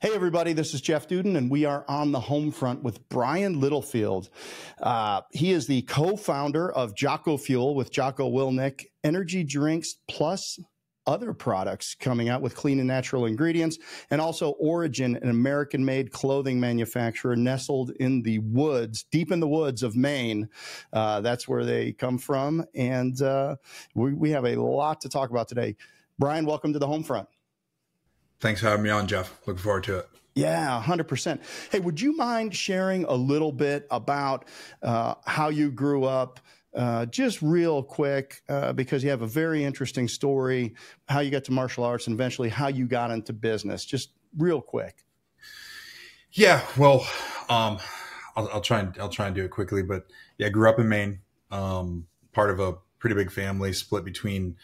Hey, everybody, this is Jeff Dudan, and we are on the home front with Brian Littlefield. Uh, he is the co founder of Jocko Fuel with Jocko Willink Energy Drinks Plus other products coming out with clean and natural ingredients, and also Origin, an American made clothing manufacturer nestled in the woods, deep in the woods of Maine. Uh, that's where they come from. And uh, we, we have a lot to talk about today. Brian, welcome to the home front. Thanks for having me on, Jeff. Looking forward to it. Yeah, 100%. Hey, would you mind sharing a little bit about uh, how you grew up? Uh, just real quick, uh, because you have a very interesting story, how you got to martial arts and eventually how you got into business. Just real quick. Yeah, well, um, I'll, I'll, try and I'll try and do it quickly. But yeah, I grew up in Maine, um, part of a pretty big family, split between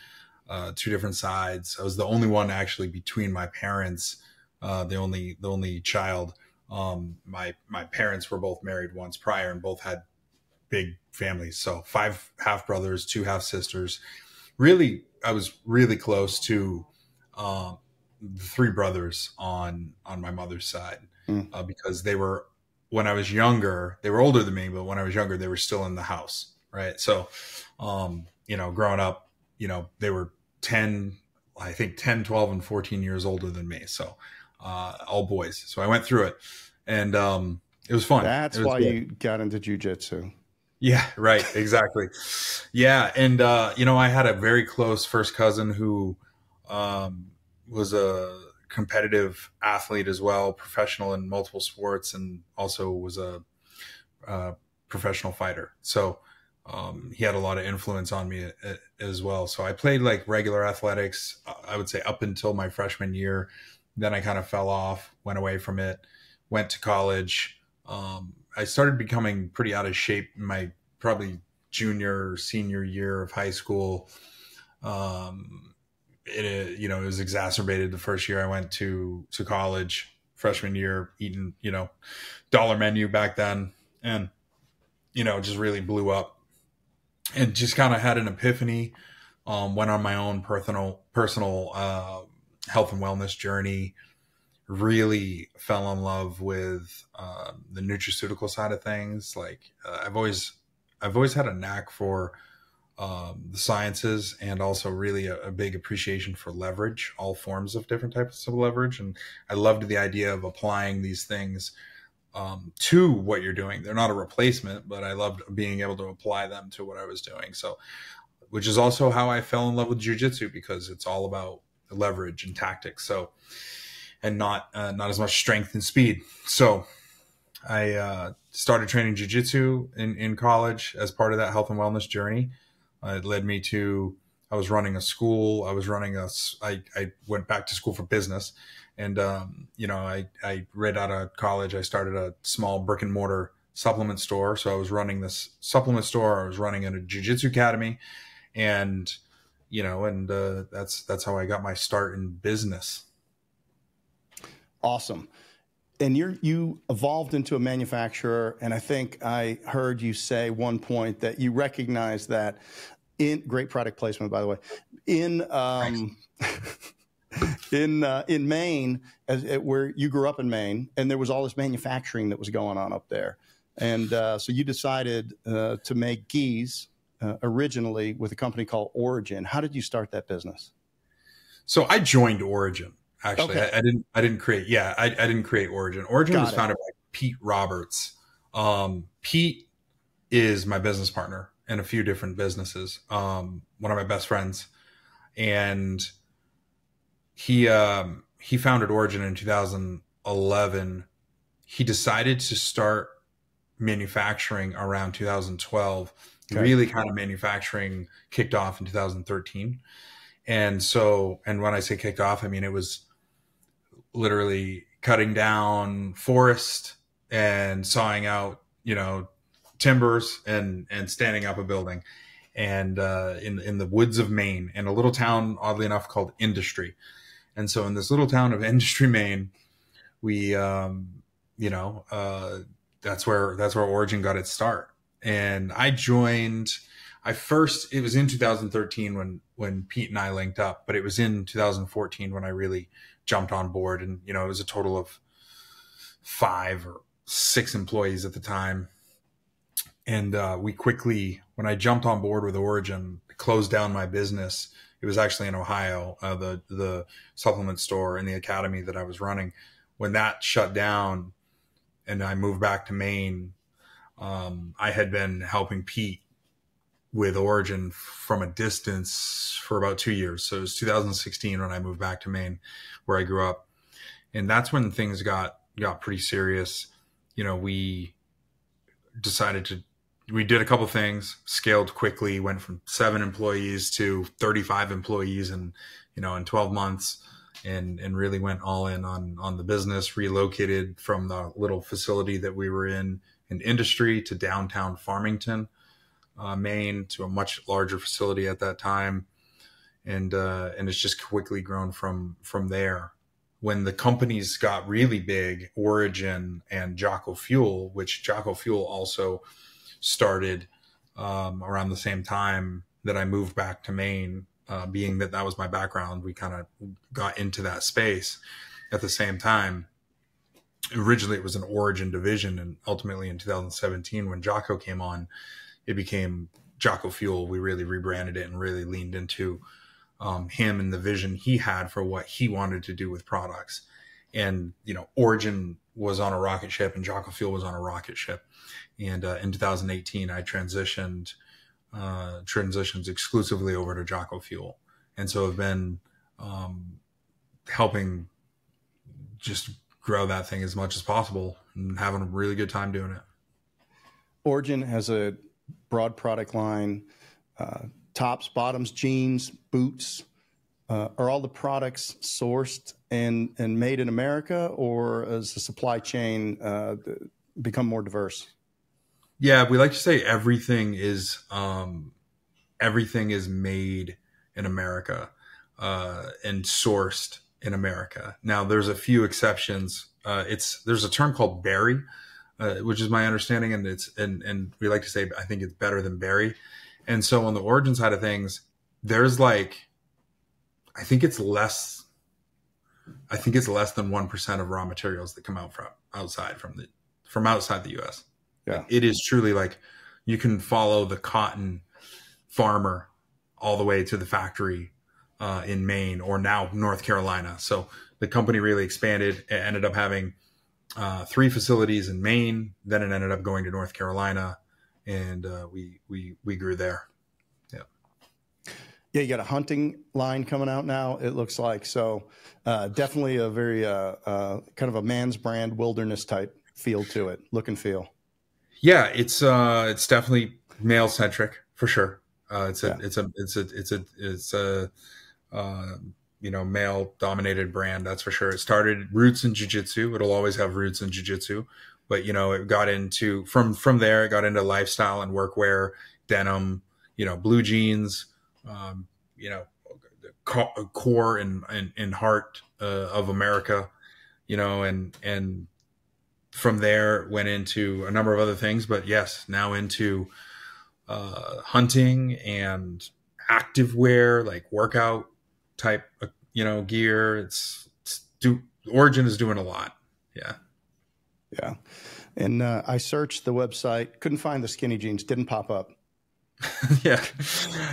uh, two different sides. I was the only one actually between my parents, uh, the only the only child. Um, my my parents were both married once prior and both had big families. So five half brothers, two half sisters. Really, I was really close to uh, the three brothers on on my mother's side mm. uh, because they were when I was younger. They were older than me, but when I was younger, they were still in the house, right? So, um, you know, growing up, you know, they were 10, I think 10, 12, and 14 years older than me. So uh, all boys. So I went through it and um, it was fun. That's was why good. you got into jujitsu. Yeah, right. Exactly. yeah. And, uh, you know, I had a very close first cousin who um, was a competitive athlete as well, professional in multiple sports, and also was a, a professional fighter. So, um, he had a lot of influence on me as well. So I played like regular athletics, I would say up until my freshman year. Then I kind of fell off, went away from it, went to college. Um, I started becoming pretty out of shape in my probably junior or senior year of high school. Um, it, you know, it was exacerbated the first year I went to, to college, freshman year, eating, you know, dollar menu back then. And, you know, just really blew up and just kind of had an epiphany. Um, went on my own personal personal uh, health and wellness journey. Really fell in love with uh, the nutraceutical side of things. Like uh, I've always I've always had a knack for um, the sciences and also really a, a, big appreciation for leverage, all forms of different types of leverage. And I loved the idea of applying these things um, to what you're doing. They're not a replacement, but I loved being able to apply them to what I was doing. So, which is also how I fell in love with jujitsu because it's all about leverage and tactics. So, and not uh, not as much strength and speed. So, I uh, started training jujitsu in in college as part of that health and wellness journey. Uh, it led me to I was running a school. I was running a. I I went back to school for business and, um, you know, I, I read out of college, I started a small brick and mortar supplement store. So I was running this supplement store. I was running in a jujitsu academy and, you know, and, uh, that's, that's how I got my start in business. Awesome. And you you evolved into a manufacturer, and I think I heard you say one point that you recognize that in great product placement, by the way, in um, in uh, in Maine, as, where you grew up in Maine, and there was all this manufacturing that was going on up there, and uh, so you decided uh, to make gis uh, originally with a company called Origin. How did you start that business? So I joined Origin. Actually, okay. I, I, didn't. I didn't create. Yeah, I, I didn't create Origin. Origin Got was it. founded by Pete Roberts. Um, Pete is my business partner in a few different businesses. Um, one of my best friends, and he um, he founded Origin in 2011. He decided to start manufacturing around 2012. Okay. Really, kind of manufacturing kicked off in 2013. And so, and when I say kicked off, I mean it was literally cutting down forest and sawing out, you know, timbers and and standing up a building and uh, in in the woods of Maine in a little town, oddly enough, called Industry. And so in this little town of Industry, Maine, we, um, you know, uh, that's where that's where Origin got its start. And I joined. I first it was in 2013 when when Pete and I linked up, but it was in 2014 when I really jumped on board. And, you know, it was a total of five or six employees at the time. And uh, we quickly, when I jumped on board with Origin, closed down my business. It was actually in Ohio, uh, the the supplement store and the academy that I was running. When that shut down, and I moved back to Maine, um, I had been helping Pete with Origin from a distance for about two years. So it was 2016 when I moved back to Maine, where I grew up, and that's when things got got pretty serious. You know, we decided to we did a couple things, scaled quickly, went from seven employees to 35 employees and you know in 12 months and and really went all in on on the business relocated from the little facility that we were in in industry to downtown farmington uh, maine to a much larger facility at that time. And uh, and it's just quickly grown from from there. When the companies got really big origin and jocko fuel which jocko fuel also started um, around the same time that i moved back to maine uh, being that that was my background, we kind of got into that space at the same time. Originally, it was an origin division, and ultimately in 2017, when Jocko came on, it became Jocko Fuel. We really rebranded it and really leaned into um, him and the vision he had for what he wanted to do with products. And you know, Origin was on a rocket ship, and Jocko Fuel was on a rocket ship. And uh, in 2018, I transitioned uh, transitions exclusively over to Jocko Fuel, and so I've been um, helping just grow that thing as much as possible and having a really good time doing it. Origin has a broad product line, uh, tops, bottoms, jeans, boots. Uh, are all the products sourced and, and made in America, or has the supply chain uh, become more diverse? Yeah, we like to say everything is um, everything is made in America uh, and sourced in America. Now, there's a few exceptions. Uh, it's there's a term called berry, uh, which is my understanding, and it's and and we like to say I think it's better than berry. And so on the origin side of things, there's like, I think it's less. I think it's less than one percent of raw materials that come out from outside from the from outside the U.S. Yeah. It is truly like you can follow the cotton farmer all the way to the factory uh, in Maine or now North Carolina. So the company really expanded. It ended up having uh, three facilities in Maine. Then it ended up going to North Carolina, and uh, we we we grew there. Yeah. You got a hunting line coming out now. It looks like so. Uh, definitely a very uh, uh, kind of a man's brand wilderness type feel to it, look and feel. Yeah, it's uh, it's definitely male centric for sure. Uh, it's a, yeah. it's a, it's a, it's a, it's a, uh, you know, male dominated brand. That's for sure. It started roots in jujitsu. It'll always have roots in jujitsu, but you know, it got into from from there. It got into lifestyle and workwear, denim, you know, blue jeans, um, you know, the core and and, and heart uh, of America, you know, and and from there went into a number of other things, but yes, now into uh, hunting and active wear, like workout type, uh, you know, gear. It's, it's do Origin is doing a lot. Yeah. Yeah. And uh, I searched the website, couldn't find the skinny jeans, didn't pop up. yeah,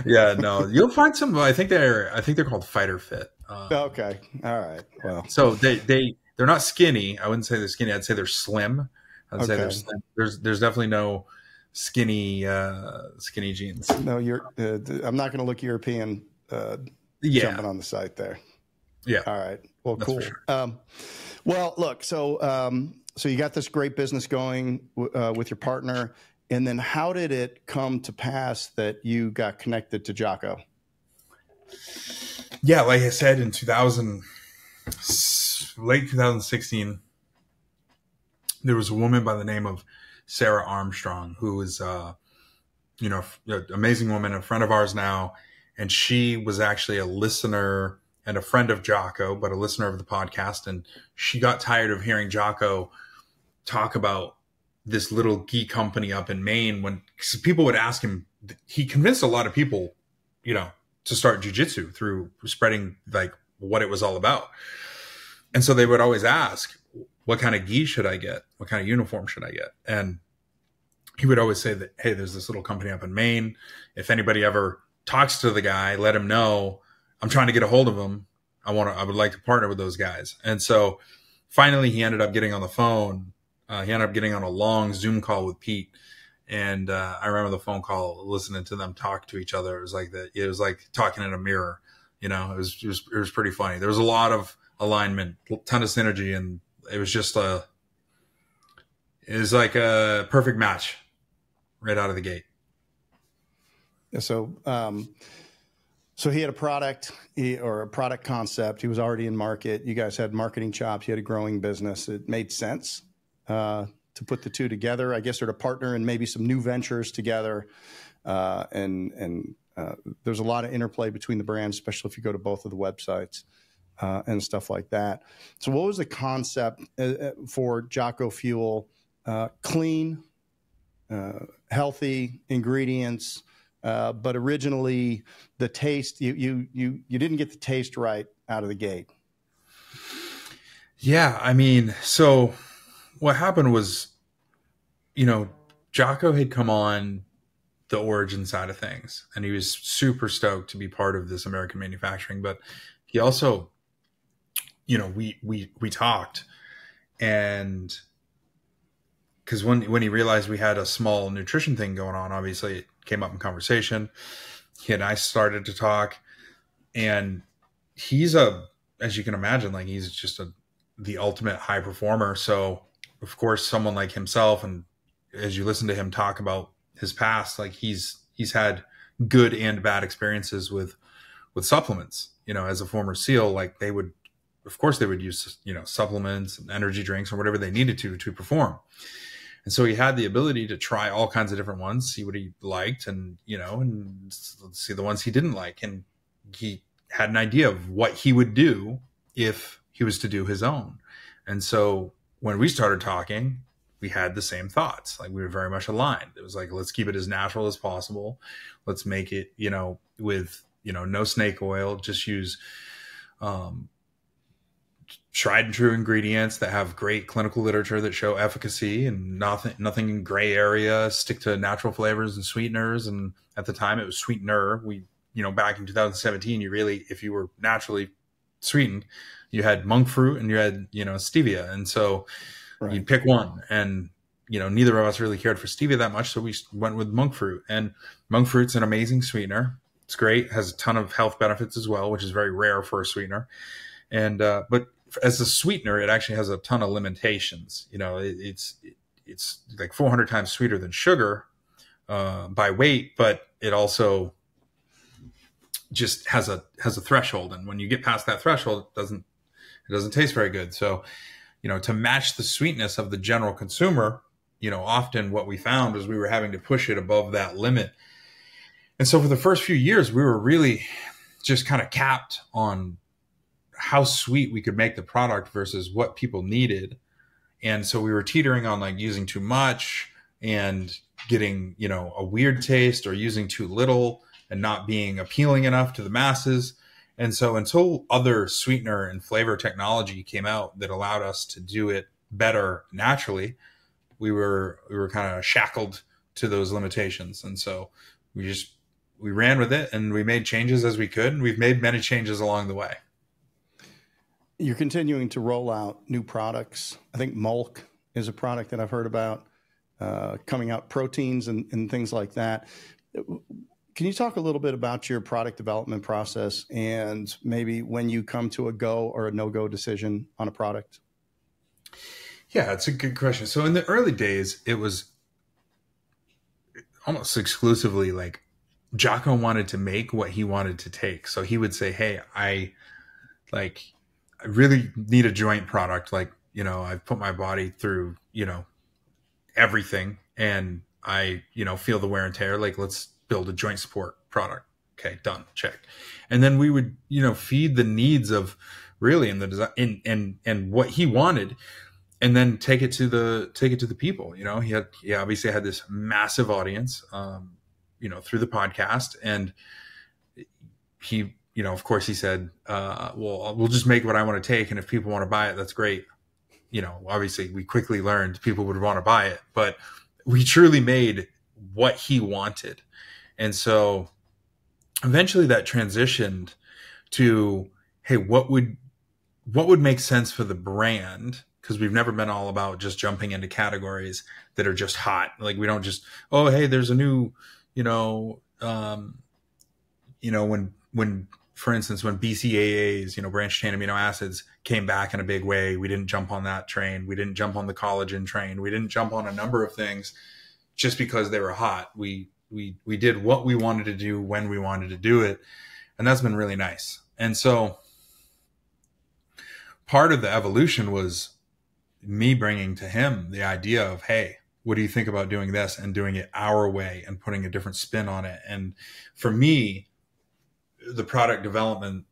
yeah, no, you'll find some. I think they're, I think they're called Fighter Fit. Uh, okay, all right. Well, so they they they're not skinny. I wouldn't say they're skinny. I'd say they're slim. I'd okay. say they're slim. There's there's definitely no skinny uh, skinny jeans. No, you're. Uh, I'm not going to look European. Uh, yeah. jumping on the site there. Yeah. All right. Well, That's cool. Sure. Um, well, look. So um, so you got this great business going uh, with your partner, and then how did it come to pass that you got connected to Jocko? Yeah, like I said in 2000 late 2016, there was a woman by the name of Sarah Armstrong who was, uh, you know, an amazing woman, a friend of ours now, and she was actually a listener and a friend of Jocko, but a listener of the podcast, and she got tired of hearing Jocko talk about this little geek company up in Maine when people would ask him. He convinced a lot of people, you know, to start jujitsu through spreading like what it was all about. and so they would always ask, what kind of gi should I get? What kind of uniform should I get? And he would always say that, hey, there's this little company up in Maine. If anybody ever talks to the guy, let him know I'm trying to get a hold of him. I want to, I would like to partner with those guys. And so finally he ended up getting on the phone. Uh, he ended up getting on a long Zoom call with Pete. And uh, I remember the phone call, listening to them talk to each other. It was like that. It was like talking in a mirror. You know, it was, it was it was pretty funny. There was a lot of alignment, ton of synergy, and it was just a it was like a perfect match right out of the gate. So, um, so he had a product or a product concept. He was already in market. You guys had marketing chops. You had a growing business. It made sense uh, to put the two together, I guess, or to partner and maybe some new ventures together. Uh, and and uh, there's a lot of interplay between the brands, especially if you go to both of the websites uh, and stuff like that. So, what was the concept for Jocko Fuel? Clean, healthy ingredients, uh, but originally the taste you you you you didn't get the taste right out of the gate. Yeah, I mean, so what happened was, you know, Jocko had come on the origin side of things, and he was super stoked to be part of this American manufacturing, but he also you know, we we we talked, and because when when he realized we had a small nutrition thing going on, obviously it came up in conversation. He and I started to talk, and he's a, as you can imagine, like he's just a the ultimate high performer. So of course, someone like himself, and as you listen to him talk about his past, like he's he's had good and bad experiences with with supplements. You know, as a former SEAL, like they would of course they would use you know supplements and energy drinks or whatever they needed to to perform and so he had the ability to try all kinds of different ones see what he liked and you know and see the ones he didn't like and he had an idea of what he would do if he was to do his own and so when we started talking we had the same thoughts. Like we were very much aligned. It was like let's keep it as natural as possible. Let's make it you know with you know no snake oil. Just use um, tried and true ingredients that have great clinical literature that show efficacy and nothing nothing in gray area stick to natural flavors and sweeteners. And at the time it was sweetener. We you know back in 2017 you really if you were naturally sweetened you had monk fruit and you had you know stevia. And so right. you'd pick one and you know neither of us really cared for stevia that much. So we went with monk fruit. And monk fruit's an amazing sweetener. It's great. Has a ton of health benefits as well which is very rare for a sweetener. And uh, but as a sweetener, it actually has a ton of limitations. You know, it, it's it's like 400 times sweeter than sugar uh, by weight, but it also just has a has a threshold, and when you get past that threshold, it doesn't it doesn't taste very good. So, you know, to match the sweetness of the general consumer, you know, often what we found was we were having to push it above that limit. And so for the first few years, we were really just kind of capped on how sweet we could make the product versus what people needed. And so we were teetering on like using too much and getting, you know, a weird taste or using too little and not being appealing enough to the masses. And so until other sweetener and flavor technology came out that allowed us to do it better naturally, we were we were kind of shackled to those limitations. And so we just we ran with it and we made changes as we could and we've made many changes along the way you're continuing to roll out new products. I think Mölk is a product that I've heard about uh, coming out, proteins and, and things like that. Can you talk a little bit about your product development process and maybe when you come to a go or a no go decision on a product? Yeah, it's a good question. So in the early days, it was almost exclusively like Jocko wanted to make what he wanted to take. So he would say, Hey, I like I really need a joint product. Like, you know, I've put my body through, you know, everything and I, you know, feel the wear and tear. Like, let's build a joint support product. Okay, done. Check. And then we would, you know, feed the needs of really in the design and and and what he wanted and then take it to the take it to the people you know he had he obviously had this massive audience um you know through the podcast and he you know, of course, he said, uh, "Well, we'll just make what I want to take, and if people want to buy it, that's great." You know, obviously, we quickly learned people would want to buy it, but we truly made what he wanted, and so eventually that transitioned to, "Hey, what would what would make sense for the brand?" Because we've never been all about just jumping into categories that are just hot. Like we don't just, oh, hey, there's a new, you know, um, you know, when when for instance, when BCAAs, you know, branched chain amino acids came back in a big way, we didn't jump on that train. We didn't jump on the collagen train. We didn't jump on a number of things just because they were hot. We we we did what we wanted to do when we wanted to do it, and that's been really nice. And so part of the evolution was me bringing to him the idea of, hey, what do you think about doing this and doing it our way and putting a different spin on it? And for me, the product development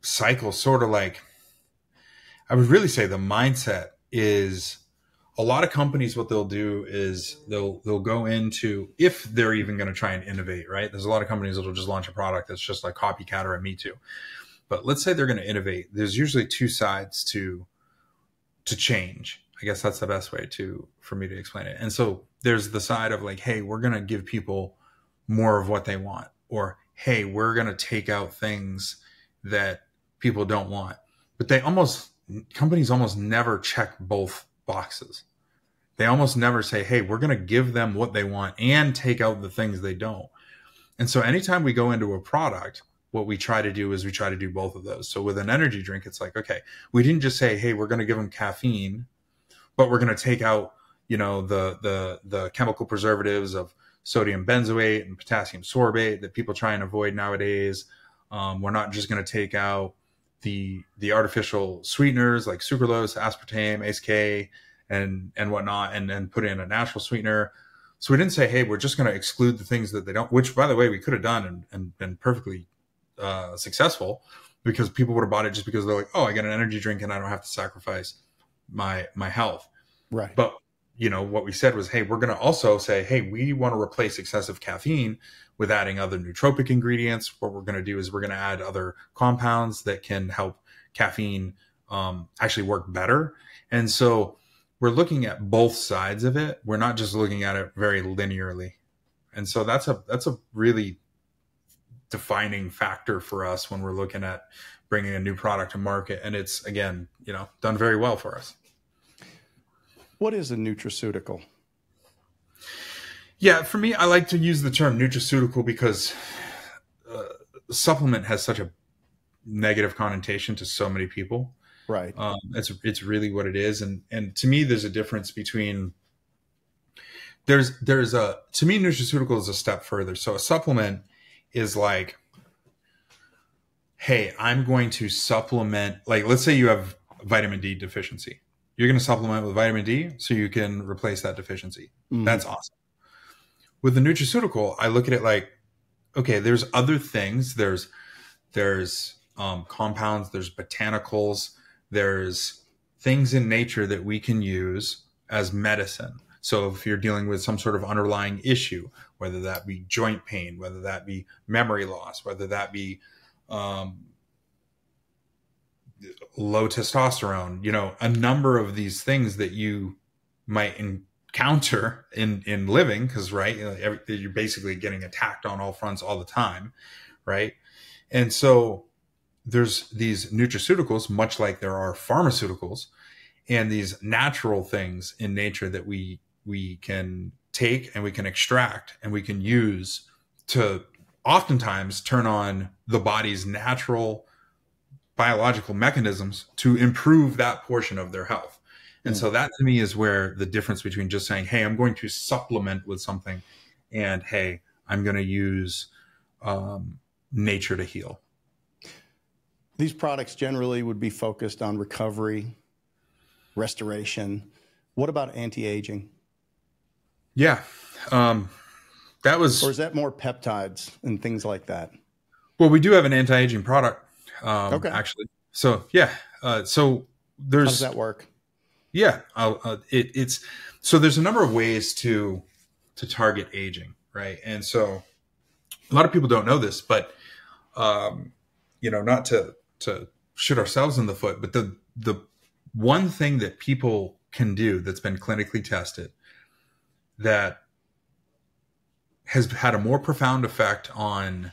cycle sort of like I would really say the mindset is a lot of companies what they'll do is they'll they'll go into if they're even going to try and innovate right? There's a lot of companies that'll just launch a product that's just like copycat or a me too. But let's say they're going to innovate. There's usually two sides to to change. I guess that's the best way to for me to explain it. And so there's the side of like hey we're going to give people more of what they want. Or hey, we're going to take out things that people don't want. But they almost, companies almost never check both boxes. They almost never say, hey, we're going to give them what they want and take out the things they don't. And so anytime we go into a product, what we try to do is we try to do both of those. So with an energy drink, it's like, okay, we didn't just say, hey, we're going to give them caffeine, but we're going to take out, you know, the the the chemical preservatives of sodium benzoate and potassium sorbate that people try and avoid nowadays. Um, we're not just going to take out the the artificial sweeteners like sucralose, aspartame, ACE and and whatnot, and then put in a natural sweetener. So we didn't say, hey, we're just going to exclude the things that they don't. Which, by the way, we could have done and, and been perfectly uh, successful because people would have bought it just because they're like, oh, I get an energy drink and I don't have to sacrifice my my health. Right. But you know, what we said was, hey, we're going to also say, hey, we want to replace excessive caffeine with adding other nootropic ingredients. What we're going to do is we're going to add other compounds that can help caffeine um, actually work better. And so we're looking at both sides of it. We're not just looking at it very linearly. And so that's a that's a really defining factor for us when we're looking at bringing a new product to market. And it's again, you know, done very well for us. What is a nutraceutical? Yeah, for me, I like to use the term nutraceutical because uh, supplement has such a negative connotation to so many people. Right. Um, it's it's really what it is, and and to me, there's a difference between there's there's a to me nutraceutical is a step further. So a supplement is like, hey, I'm going to supplement. Like, let's say you have vitamin D deficiency you're going to supplement with vitamin D so you can replace that deficiency. Mm. That's awesome. With the nutraceutical, I look at it like, okay, there's other things. There's there's um, compounds, there's botanicals, there's things in nature that we can use as medicine. So if you're dealing with some sort of underlying issue, whether that be joint pain, whether that be memory loss, whether that be um, low testosterone, you know, a number of these things that you might encounter in in living because right, you're basically getting attacked on all fronts all the time, right? And so there's these nutraceuticals, much like there are pharmaceuticals, and these natural things in nature that we we can take and we can extract and we can use to oftentimes turn on the body's natural biological mechanisms to improve that portion of their health. And mm. so that to me is where the difference between just saying, "Hey, I'm going to supplement with something," and "Hey, I'm going to use um, nature to heal." These products generally would be focused on recovery, restoration. What about anti-aging? Yeah, um, that was. Or is that more peptides and things like that? Well, we do have an anti-aging product um, okay. Actually, so yeah. Uh, so there's how does that work? Yeah, uh, it, it's so there's a number of ways to to target aging, right? And so a lot of people don't know this, but um, you know, not to to shoot ourselves in the foot, but the the one thing that people can do that's been clinically tested that has had a more profound effect on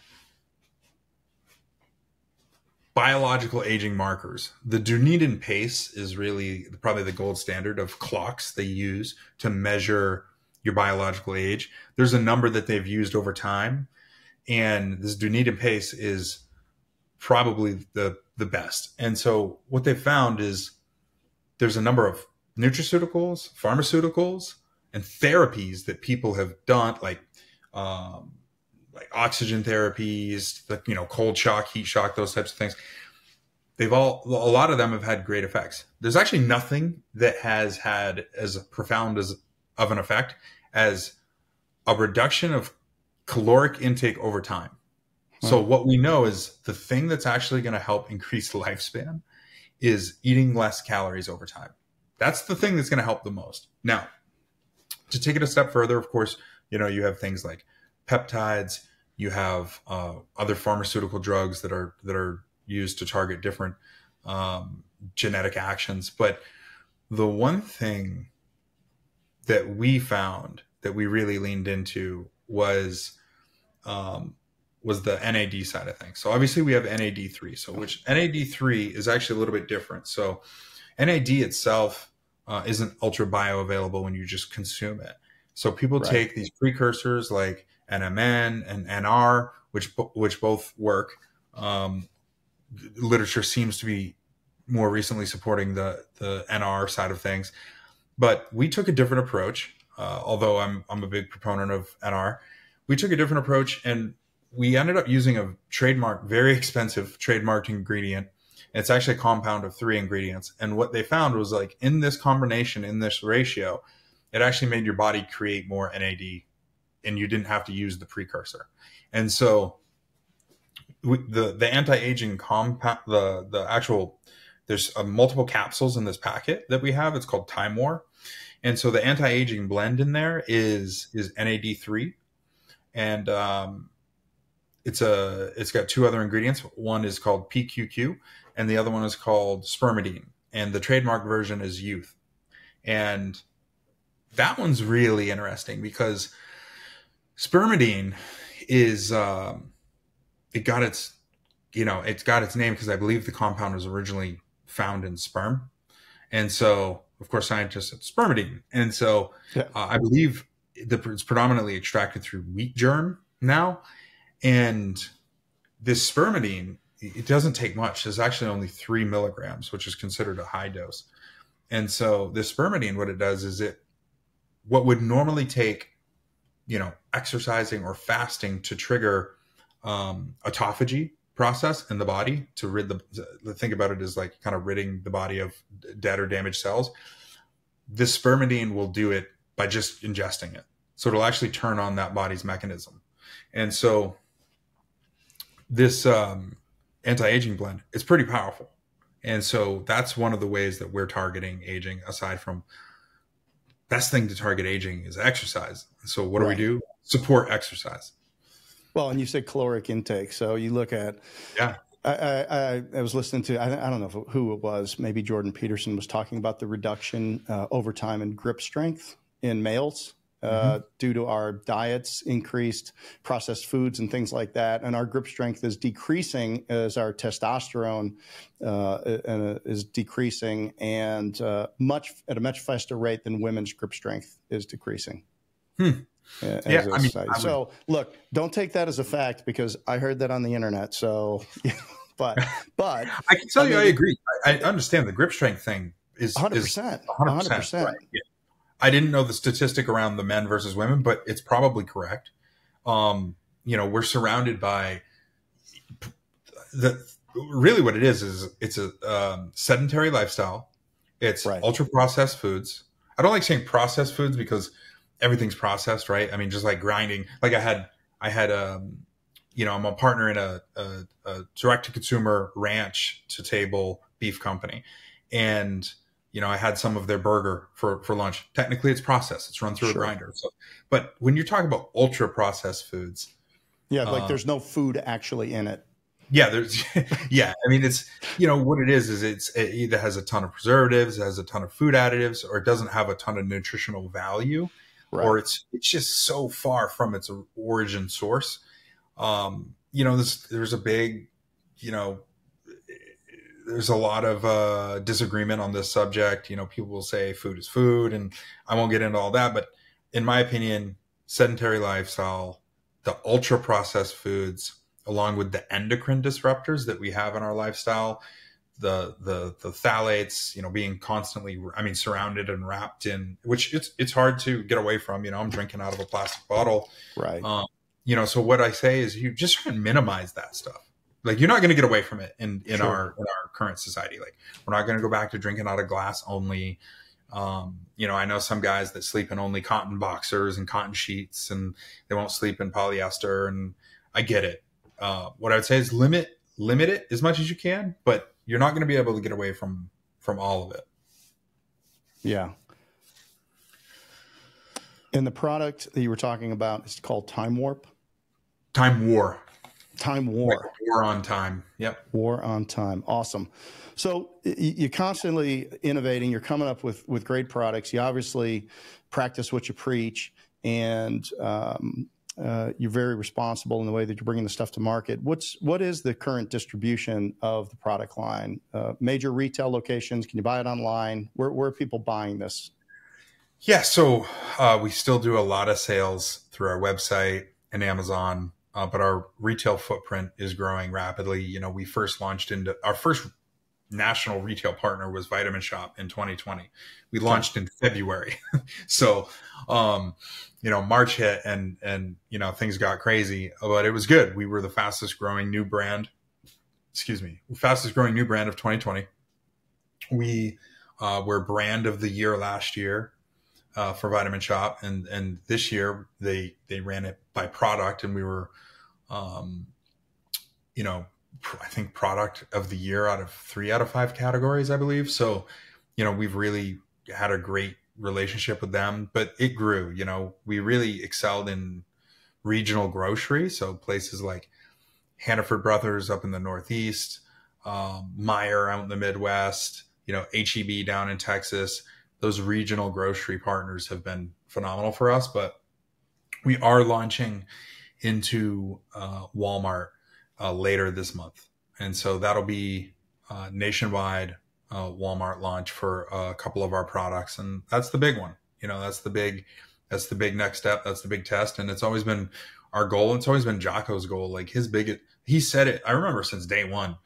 biological aging markers. The Dunedin pace is really probably the gold standard of clocks they use to measure your biological age. There's a number that they've used over time, and this Dunedin pace is probably the the best. And so what they found is there's a number of nutraceuticals, pharmaceuticals, and therapies that people have done, like um, like oxygen therapies, the you know cold shock, heat shock, those types of things. They've all a lot of them have had great effects. There's actually nothing that has had as profound as of an effect as a reduction of caloric intake over time. So what we know is the thing that's actually going to help increase lifespan is eating less calories over time. That's the thing that's going to help the most. Now, to take it a step further, of course, you know, you have things like peptides, you have uh, other pharmaceutical drugs that are that are used to target different um, genetic actions. But the one thing that we found that we really leaned into was um, was the NAD side of things. So obviously we have NAD3. So which NAD3 is actually a little bit different. So NAD itself uh, isn't ultra bioavailable when you just consume it. So people right. take these precursors like NMN and NR, which which both work. Um, literature seems to be more recently supporting the the NR side of things, but we took a different approach. Uh, although I'm I'm a big proponent of NR, we took a different approach and we ended up using a trademark, very expensive trademarked ingredient. It's actually a compound of three ingredients. And what they found was like in this combination, in this ratio, it actually made your body create more NAD and you didn't have to use the precursor. And so the, the anti-aging compound, the, the actual, there's uh, multiple capsules in this packet that we have. It's called Time War. And so the anti-aging blend in there is, is NAD3. And, um, it's a it's got two other ingredients. One is called PQQ, and the other one is called spermidine. And the trademark version is Youth. And that one's really interesting because spermidine is um, it got its you know it's got its name because I believe the compound was originally found in sperm, and so of course scientists said spermidine, and so yeah. uh, I believe it's predominantly extracted through wheat germ now and this spermidine, it doesn't take much. There's actually only three milligrams, which is considered a high dose. And so this spermidine, what it does is it, what would normally take, you know, exercising or fasting to trigger um, autophagy process in the body to rid the, think about it as like kind of ridding the body of dead or damaged cells. This spermidine will do it by just ingesting it. So it'll actually turn on that body's mechanism. And so this um, anti-aging blend is pretty powerful and so that's one of the ways that we're targeting aging aside from best thing to target aging is exercise. So what right. do we do? Support exercise. Well and you said caloric intake so you look at yeah. I, I, I, was listening to I, I don't know who it was maybe jordan peterson was talking about the reduction uh, over time in grip strength in males mm-hmm. due to our diets, increased processed foods, and things like that. And our grip strength is decreasing as our testosterone uh, uh is decreasing, and uh, much at a much faster rate than women's grip strength is decreasing. Hmm. Yeah, I mean, I so look, don't take that as a fact because I heard that on the internet. So, but but I can tell I you, mean, I agree. I, I, understand the grip strength thing is 100 percent, 100 percent. I didn't know the statistic around the men versus women, but it's probably correct. Um, you know, we're surrounded by the really what it is is it's a um, sedentary lifestyle. It's right. ultra processed foods. I don't like saying processed foods because everything's processed, right? I mean, just like grinding. Like I had, I had, um, you know, I'm a partner in a, a, a direct to consumer ranch to table beef company, and you know, I had some of their burger for, for lunch. Technically, it's processed; it's run through sure. a grinder. So, but when you're talking about ultra processed foods, yeah, like um, there's no food actually in it. Yeah, there's yeah. I mean, it's you know what it is is it's it either has a ton of preservatives, it has a ton of food additives, or it doesn't have a ton of nutritional value, right. or it's it's just so far from its origin source. Um, you know, this, there's a big, you know, there's a lot of uh, disagreement on this subject. You know, people will say food is food, and I won't get into all that. But in my opinion, sedentary lifestyle, the ultra processed foods along with the endocrine disruptors that we have in our lifestyle the the the phthalates you know being constantly i mean surrounded and wrapped in which it's it's hard to get away from you know i'm drinking out of a plastic bottle right um, you know so what i say is you just try and minimize that stuff like you're not going to get away from it in in sure. our in our current society like we're not going to go back to drinking out of glass only um, you know i know some guys that sleep in only cotton boxers and cotton sheets and they won't sleep in polyester and i get it uh, what I would say is limit limit it as much as you can, but you're not going to be able to get away from from all of it. Yeah. And the product that you were talking about is called Time Warp. Time War. Time War. War on time. Yep. War on time. Awesome. So you're constantly innovating. You're coming up with with great products. You obviously practice what you preach, and um, uh, you're very responsible in the way that you're bringing the stuff to market. What's what is the current distribution of the product line? Uh, major retail locations? Can you buy it online? Where, where are people buying this? Yeah, so uh, we still do a lot of sales through our website and Amazon, uh, but our retail footprint is growing rapidly. You know, we first launched into our first national retail partner was Vitamin Shoppe in 2020. We launched in February. so, um, you know, March hit and, and, you know, things got crazy, but it was good. We were the fastest growing new brand, excuse me, fastest growing new brand of 2020. We, uh, were brand of the year last year, uh, for Vitamin Shoppe, And, and this year they, they ran it by product and we were, um, you know, I think product of the year out of three out of five categories, I believe. So, you know, we've really had a great relationship with them, but it grew. You know, we really excelled in regional grocery. So places like Hannaford Brothers up in the Northeast, um, Meijer out in the Midwest, you know, HEB down in Texas. Those regional grocery partners have been phenomenal for us, but we are launching into uh, Walmart uh, later this month. And so that'll be uh, nationwide uh, Walmart launch for a couple of our products. And that's the big one. You know, that's the big, that's the big next step. That's the big test. And it's always been our goal. It's always been Jocko's goal. Like his big, he said it, I remember since day one.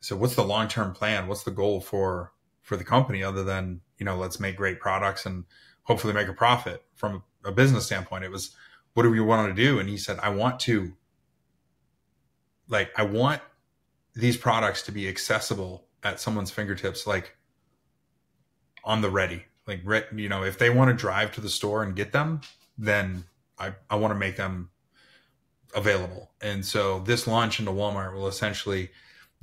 So what's the long-term plan? What's the goal for, for the company other than, you know, let's make great products and hopefully make a profit from a business standpoint. It was, what do we want to do? And he said, I want to like I want these products to be accessible at someone's fingertips, like on the ready. Like, you know, if they want to drive to the store and get them, then I, I want to make them available. And so this launch into Walmart will essentially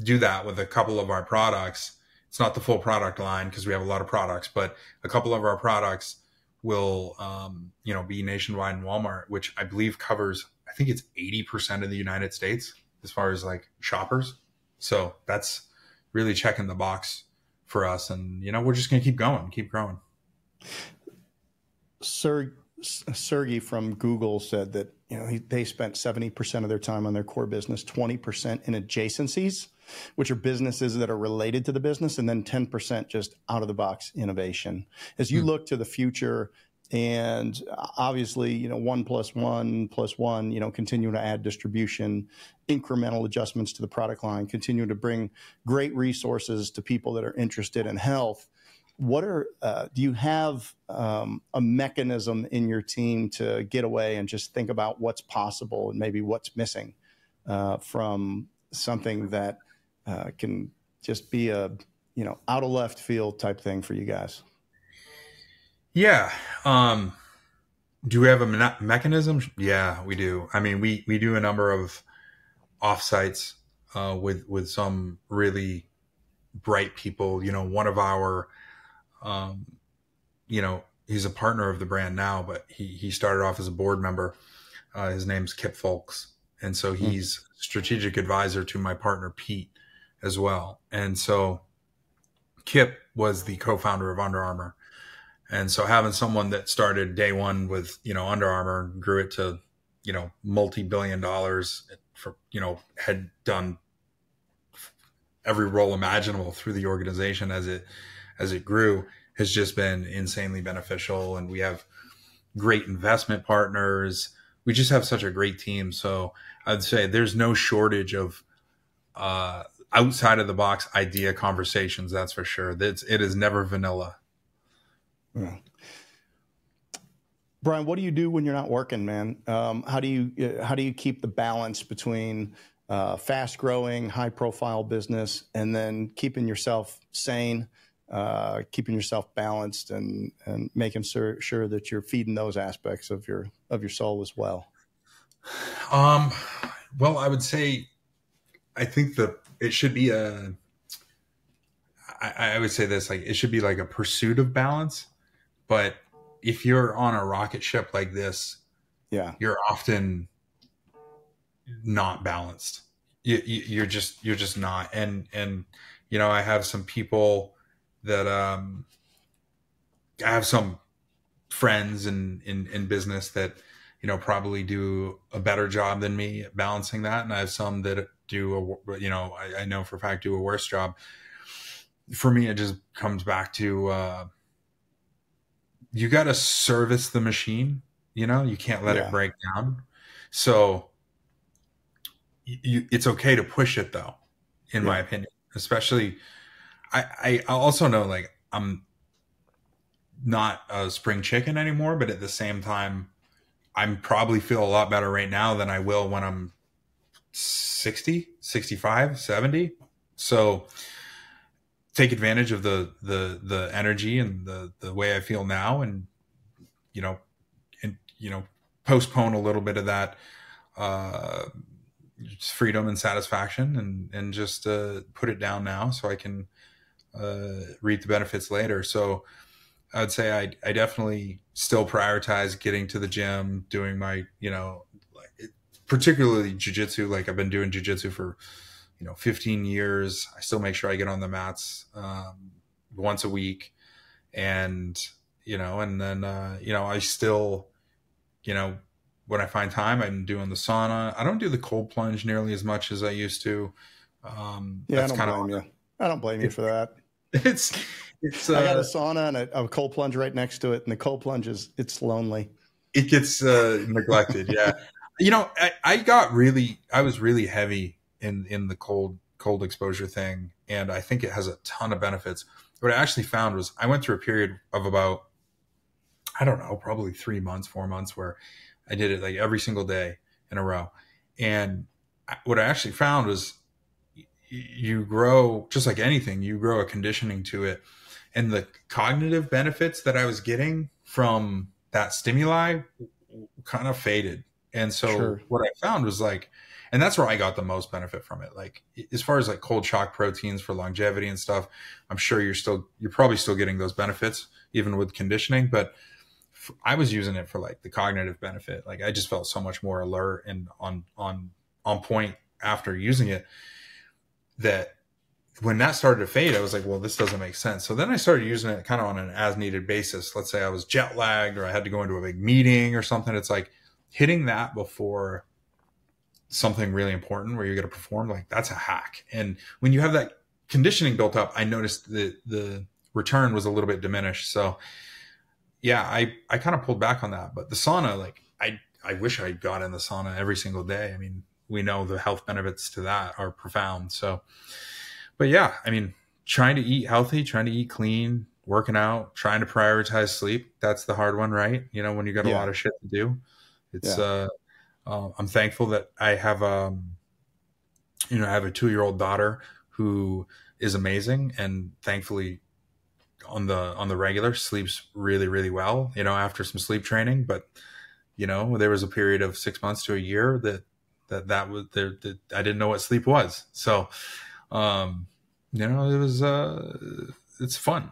do that with a couple of our products. It's not the full product line because we have a lot of products, but a couple of our products will, um, you know, be nationwide in Walmart, which I believe covers, I think it's 80% of the United States as far as like shoppers. So that's really checking the box for us. And, you know, we're just to keep going, keep growing. Sir, Sergey from Google said that, you know, they spent 70% of their time on their core business, 20% in adjacencies, which are businesses that are related to the business, and then 10% just out of the box innovation. As you mm. look to the future, and obviously, you know, one plus one plus one, you know, continue to add distribution, incremental adjustments to the product line, continue to bring great resources to people that are interested in health. What are, uh, do you have um, a mechanism in your team to get away and just think about what's possible and maybe what's missing uh, from something that uh, can just be a, you know, out of left field type thing for you guys? Yeah. Um, do we have a me- mechanism? Yeah, we do. I mean, we we do a number of offsites uh, with with some really bright people. You know, one of our, um, you know, he's a partner of the brand now, but he he started off as a board member. Uh, his name's Kip Fulks, and so hmm. he's strategic advisor to my partner Pete as well. And so Kip was the co-founder of Under Armour. And so having someone that started day one with, you know, Under Armour grew it to, you know, multi-billion dollars for, you know, had done every role imaginable through the organization as it, as it grew has just been insanely beneficial. And we have great investment partners. We just have such a great team. So I'd say there's no shortage of, uh, outside of the box idea conversations. That's for sure. It's, it is never vanilla. Yeah. Brian, what do you do when you're not working, man? Um, how do you how do you keep the balance between uh, fast growing, high profile business, and then keeping yourself sane, uh, keeping yourself balanced, and and making sure, sure that you're feeding those aspects of your of your soul as well? Um, well, I would say, I think the it should be a I, I would say this like it should be like a pursuit of balance but if you're on a rocket ship like this yeah. you're often not balanced. You, you, you're just you're just not. And and you know i have some people that um i have some friends in in in business that you know probably do a better job than me at balancing that and i have some that do a you know I, I, know for a fact do a worse job for me it just comes back to uh you got to service the machine you know you can't let yeah. it break down so you, it's okay to push it though in yeah. my opinion especially I, I also know like i'm not a spring chicken anymore but at the same time i'm probably feel a lot better right now than i will when i'm 60, 65, 70. So take advantage of the the the energy and the the way I feel now and you know and you know postpone a little bit of that uh freedom and satisfaction and and just uh put it down now so I can uh reap the benefits later. So I'd say I I definitely still prioritize getting to the gym, doing my, you know, particularly jujitsu. Like I've been doing jujitsu for, you know, 15 years. I still make sure I get on the mats um, once a week, and you know, and then uh, you know, I still, you know, when I find time, I'm doing the sauna. I don't do the cold plunge nearly as much as I used to. Um, yeah, I don't blame of, you. I don't blame you for that. It's it's. Uh, I got a uh, sauna and a, a, cold plunge right next to it, and the cold plunge is it's lonely. It gets uh, neglected. Yeah, you know, I, I got really, I was really heavy in in the cold cold exposure thing, and I think it has a ton of benefits. What I actually found was I went through a period of about, I don't know, probably three months, four months, where I did it like every single day in a row, and what I actually found was you grow just like anything you grow a conditioning to it and the cognitive benefits that i was getting from that stimuli kind of faded and so sure. what I found was like, and that's where I got the most benefit from it. Like as far as like cold shock proteins for longevity and stuff, I'm sure you're still you're probably still getting those benefits even with conditioning, but I was using it for like the cognitive benefit. Like I just felt so much more alert and on on on point after using it that when that started to fade, I was like, well, this doesn't make sense. So then I started using it kind of on an as needed basis. Let's say I was jet lagged or I had to go into a big meeting or something. It's like hitting that before something really important where you're going to perform like that's a hack and when you have that conditioning built up i noticed that the return was a little bit diminished so yeah i i kind of pulled back on that but the sauna like i i wish i got in the sauna every single day i mean we know the health benefits to that are profound so but yeah i mean trying to eat healthy trying to eat clean working out trying to prioritize sleep that's the hard one right you know when you got a lot of shit to do it's yeah. uh, uh, I'm thankful that I have um, you know, I have a two year old daughter who is amazing, and thankfully on the on the regular sleeps really really well. You know, after some sleep training, but you know, there was a period of six months to a year that that that was there. That I didn't know what sleep was. So, um, you know, it was uh, it's fun,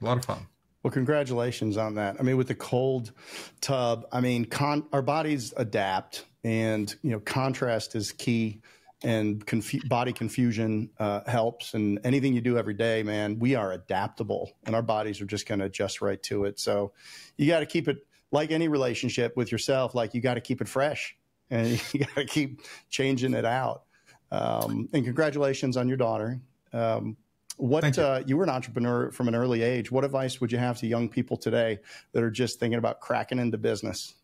a lot of fun. Well, congratulations on that. I mean, with the cold tub, I mean, con- our bodies adapt and you know contrast is key and body confusion uh, helps and anything you do every day man we are adaptable and our bodies are just going to adjust right to it so you got to keep it like any relationship with yourself like you got to keep it fresh and you got to keep changing it out um, and congratulations on your daughter um, what you. Uh, you were an entrepreneur from an early age what advice would you have to young people today that are just thinking about cracking into business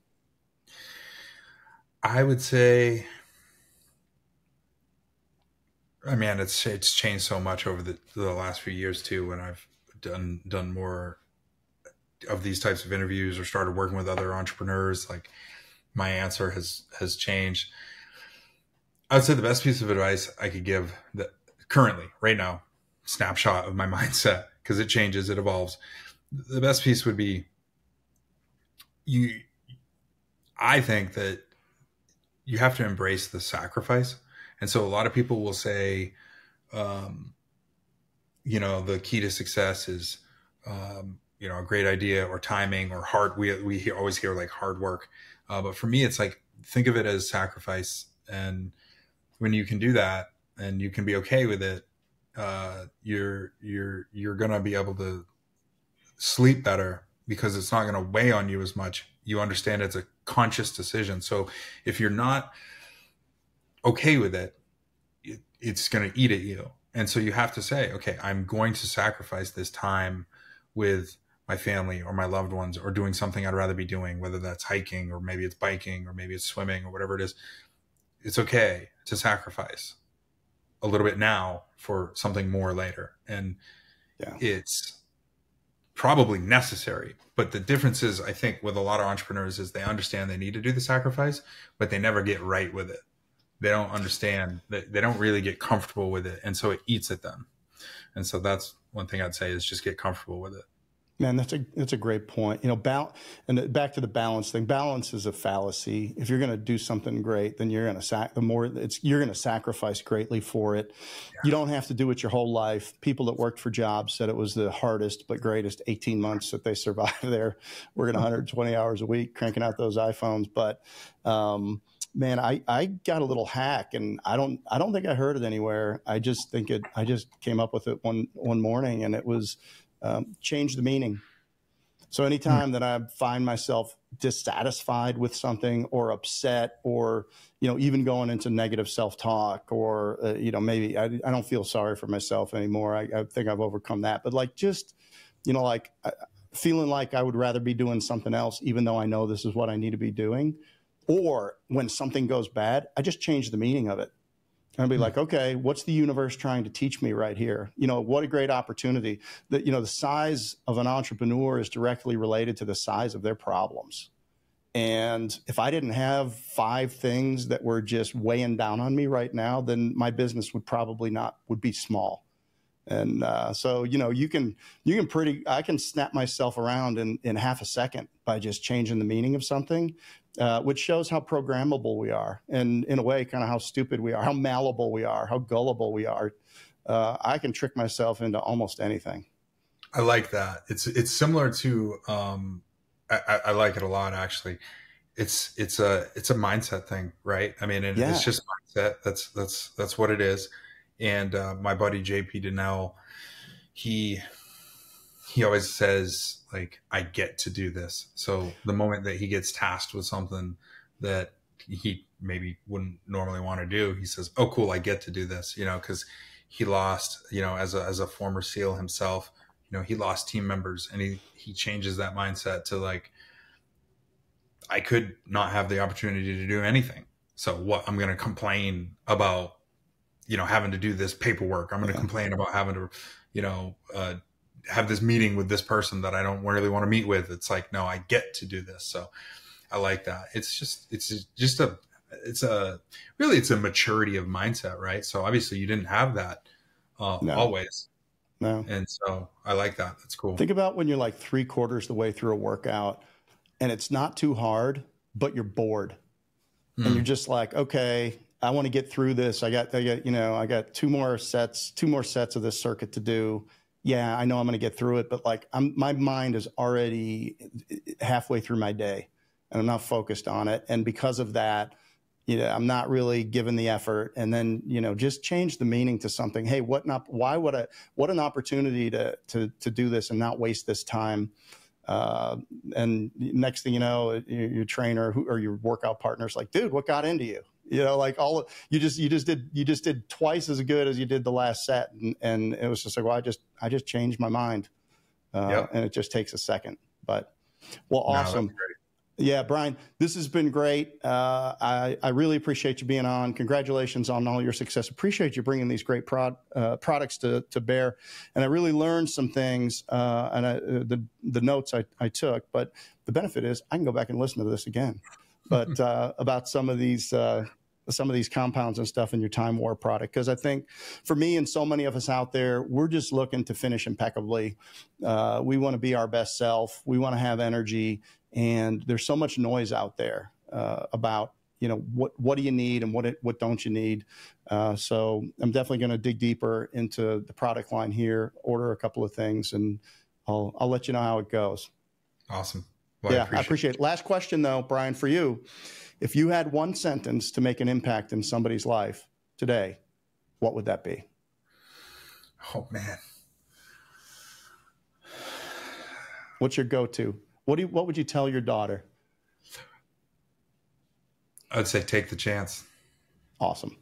i would say I mean, it's it's changed so much over the the last few years too. When I've done done more of these types of interviews or started working with other entrepreneurs, like my answer has has changed. I would say the best piece of advice I could give that currently, right now, snapshot of my mindset because it changes, it evolves. The best piece would be you. I think that you have to embrace the sacrifice and so a lot of people will say, um, you know, the key to success is, um, you know, a great idea or timing or hard. We, we always hear like hard work. Uh, but for me, it's like, think of it as sacrifice. And when you can do that and you can be okay with it, uh, you're, you're, you're to be able to sleep better because it's not to weigh on you as much. You understand it's a conscious decision. So if you're not, okay with it, it it's to eat at you. And so you have to say, okay, I'm going to sacrifice this time with my family or my loved ones or doing something I'd rather be doing, whether that's hiking or maybe it's biking or maybe it's swimming or whatever it is. It's okay to sacrifice a little bit now for something more later. And yeah. it's probably necessary. But the difference is, I think, with a lot of entrepreneurs is they understand they need to do the sacrifice, but they never get right with it they don't understand that they don't really get comfortable with it and so it eats at them and so that's one thing i'd say is just get comfortable with it man that's a that's a great point. You know bal- and back to the balance thing balance is a fallacy. If you're going to do something great then you're going to sac the more it's you're going to sacrifice greatly for it. Yeah. you don't have to do it your whole life. People that worked for Jobs said it was the hardest but greatest 18 months that they survived there working 120 hours a week cranking out those iPhones. But um, man, I, I got a little hack and I don't I don't think I heard it anywhere. I just think it I just came up with it one one morning and it was um, change the meaning. So anytime mm. that I find myself dissatisfied with something or upset or you know even going into negative self-talk or uh, you know maybe I, I don't feel sorry for myself anymore. I, I think I've overcome that. But like just you know like feeling like I would rather be doing something else even though I know this is what I need to be doing or when something goes bad, I just change the meaning of it. And be like, okay, what's the universe trying to teach me right here? You know, what a great opportunity. That you know, the size of an entrepreneur is directly related to the size of their problems. And if I didn't have five things that were just weighing down on me right now, then my business would probably not would be small. And uh, so, you know, you can you can pretty I can snap myself around in in half a second by just changing the meaning of something uh, which shows how programmable we are, and in a way, kind of how stupid we are, how malleable we are, how gullible we are. Uh, I can trick myself into almost anything. I like that. It's it's similar to um, I, I, like it a lot actually. It's it's a it's a mindset thing, right? I mean, yeah. it's just mindset. That's that's that's what it is. And uh, my buddy JP Dinnell, he he always says like I get to do this. So the moment that he gets tasked with something that he maybe wouldn't normally want to do, he says, "Oh, cool, I get to do this." You know, because he lost, you know, as a as a former SEAL himself, you know, he lost team members, and he he changes that mindset to like, I could not have the opportunity to do anything. So what I'm going to complain about, you know, having to do this paperwork. I'm going to yeah. complain about having to, you know, uh, have this meeting with this person that I don't really want to meet with. It's like, no, I get to do this. So I like that. It's just, it's just a, it's a, really, it's a maturity of mindset, right? So obviously you didn't have that uh, no. always. No. And so I like that. That's cool. Think about when you're like three quarters the way through a workout and it's not too hard, but you're bored. Mm. And hmm. you're just like, okay, I want to get through this. I got, I got, you know, I got two more sets, two more sets of this circuit to do yeah, I know I'm going to get through it, but like I'm, my mind is already halfway through my day and I'm not focused on it. And because of that, you know, I'm not really giving the effort. And then, you know, just change the meaning to something. Hey, what not, why would I, what an opportunity to, to, to do this and not waste this time. Uh, and next thing you know, your, your trainer who, or your workout partner's like, dude, what got into you? You know, like all you just you just did you just did twice as good as you did the last set, and, and it was just like, well, I just I just changed my mind, uh, yep. and it just takes a second. But well, awesome. No, yeah, Brian, this has been great. Uh, I, I really appreciate you being on. Congratulations on all your success. Appreciate you bringing these great prod, uh, products to, to bear. And I really learned some things uh, and I, the, the notes I, I took. But the benefit is I can go back and listen to this again. But uh, about some of these uh, some of these compounds and stuff in your time war product because i think for me and so many of us out there we're just looking to finish impeccably uh, we want to be our best self we want to have energy and there's so much noise out there uh, about you know what what do you need and what it, what don't you need. Uh, so I'm definitely going to dig deeper into the product line here, order a couple of things, and I'll I'll let you know how it goes. Awesome. Well, yeah, I appreciate, I appreciate it. Last question though, Brian, for you. If you had one sentence to make an impact in somebody's life today, what would that be? Oh man. What's your go-to? What do you, what would you tell your daughter? I'd say take the chance. Awesome.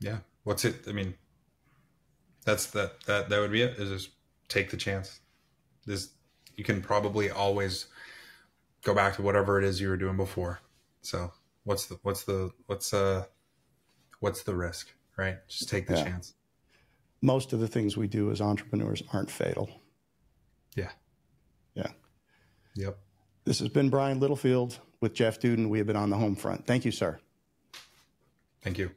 Yeah. What's it? I mean, that's that that that would be it. Is just take the chance. This you can probably always go back to whatever it is you were doing before. So what's the what's the what's uh what's the risk, right? Just take the yeah. chance. Most of the things we do as entrepreneurs aren't fatal. Yeah. Yeah. Yep. This has been Brian Littlefield with Jeff Dudan. We have been on the home front. Thank you, sir. Thank you.